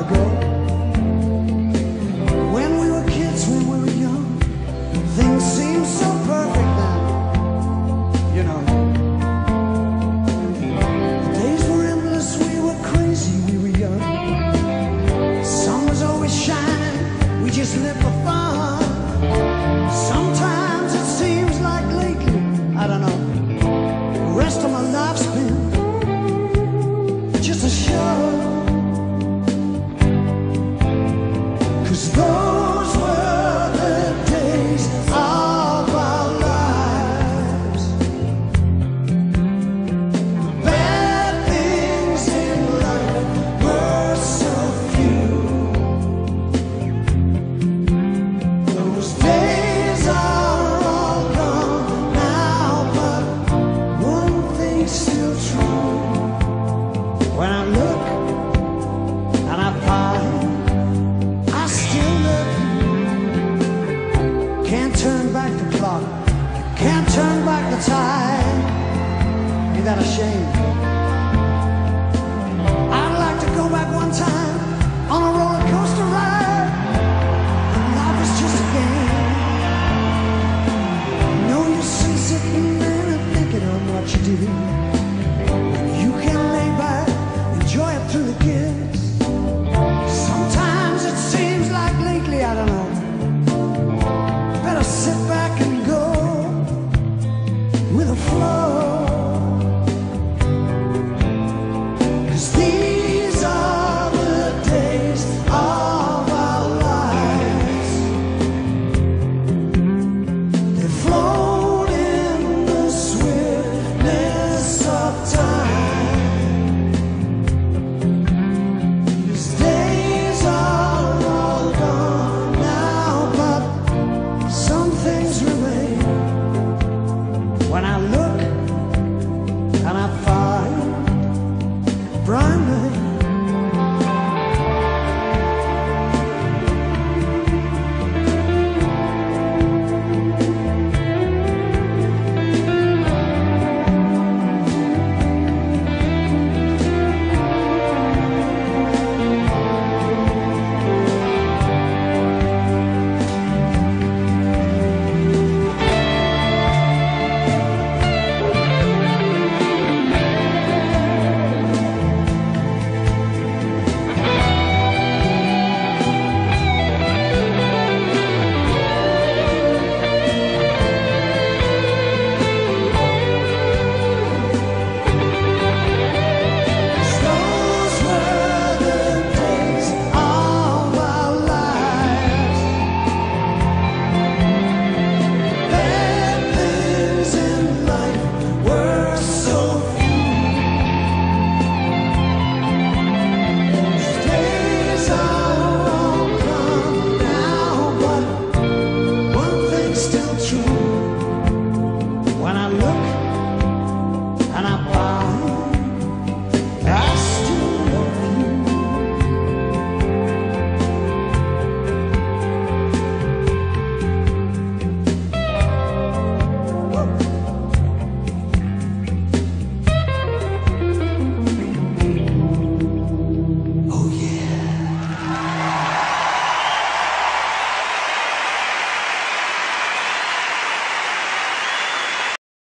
ago. When we were kids, when we were young, things seemed so perfect then, you know. The days were endless, we were crazy, we were young. Sun was always shining, we just lived for fun. Sometimes it seems like lately, I don't know. Ain't that a shame? I'd like to go back one time on a roller coaster ride when life is just a game. No use in sitting there and thinking on what you do. You can lay back, enjoy it through the kids. Sometimes it seems like lately, I don't know. Better sit back and go.